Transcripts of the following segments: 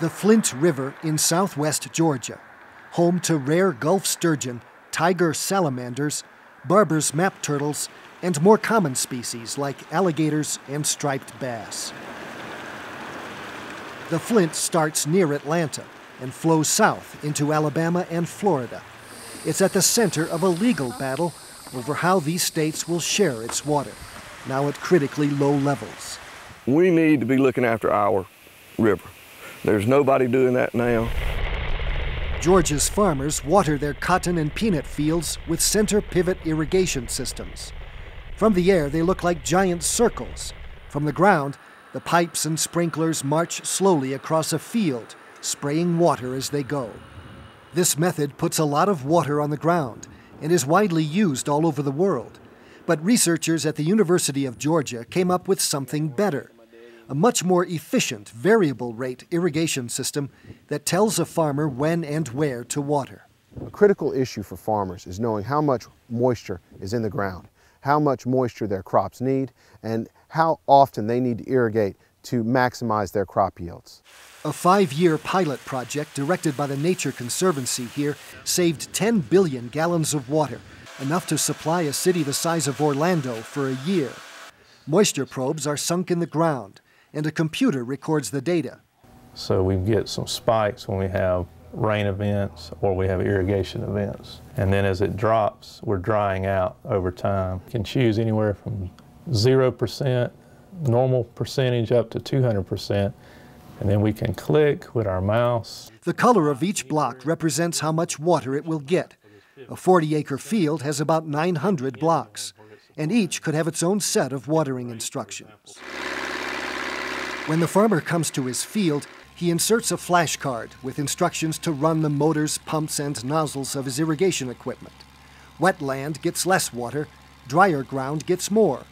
The Flint River in southwest Georgia, home to rare Gulf sturgeon, tiger salamanders, Barbour's map turtles, and more common species like alligators and striped bass. The Flint starts near Atlanta and flows south into Alabama and Florida. It's at the center of a legal battle over how these states will share its water, now at critically low levels. We need to be looking after our river. There's nobody doing that now. Georgia's farmers water their cotton and peanut fields with center pivot irrigation systems. From the air, they look like giant circles. From the ground, the pipes and sprinklers march slowly across a field, spraying water as they go. This method puts a lot of water on the ground and is widely used all over the world. But researchers at the University of Georgia came up with something better a much more efficient variable rate irrigation system that tells a farmer when and where to water. A critical issue for farmers is knowing how much moisture is in the ground, how much moisture their crops need, and how often they need to irrigate to maximize their crop yields. A five year pilot project directed by the Nature Conservancy here saved 10 billion gallons of water, enough to supply a city the size of Orlando for a year. Moisture probes are sunk in the ground, and a computer records the data. So we get some spikes when we have rain events or we have irrigation events. And then as it drops, we're drying out over time. You can choose anywhere from 0%, normal percentage up to 200%. And then we can click with our mouse. The color of each block represents how much water it will get. A 40 acre field has about 900 blocks, and each could have its own set of watering instructions. When the farmer comes to his field, he inserts a flashcard with instructions to run the motors, pumps, and nozzles of his irrigation equipment. Wet land gets less water, drier ground gets more.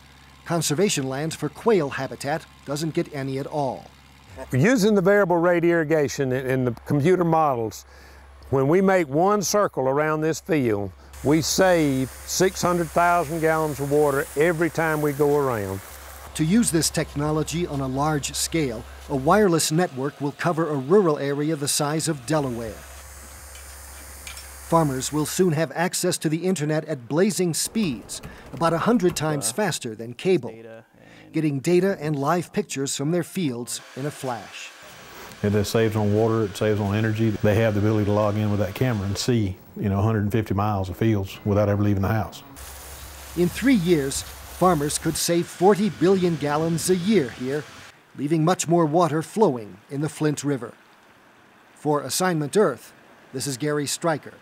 Conservation land for quail habitat doesn't get any at all. Using the variable rate irrigation in the computer models, when we make one circle around this field, we save 600,000 gallons of water every time we go around. To use this technology on a large scale, a wireless network will cover a rural area the size of Delaware. Farmers will soon have access to the internet at blazing speeds, about 100 times faster than cable, getting data and live pictures from their fields in a flash. It saves on water, it saves on energy. They have the ability to log in with that camera and see, you know, 150 miles of fields without ever leaving the house. In three years, farmers could save 40 billion gallons a year here, leaving much more water flowing in the Flint River. For Assignment Earth, this is Gary Stryker.